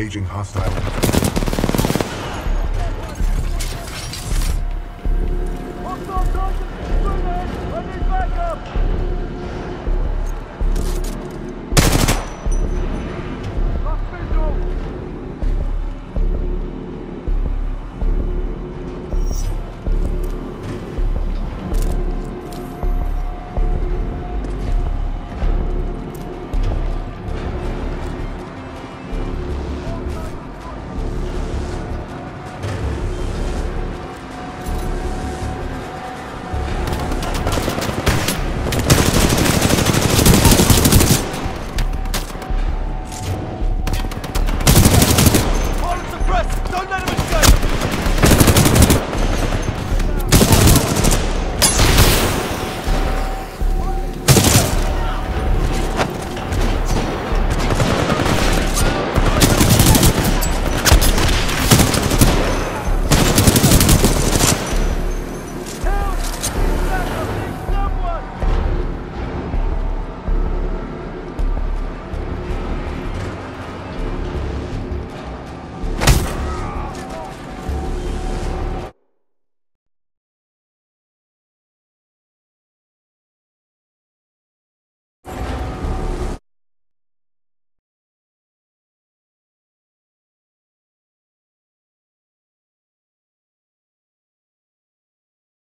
Engaging hostile.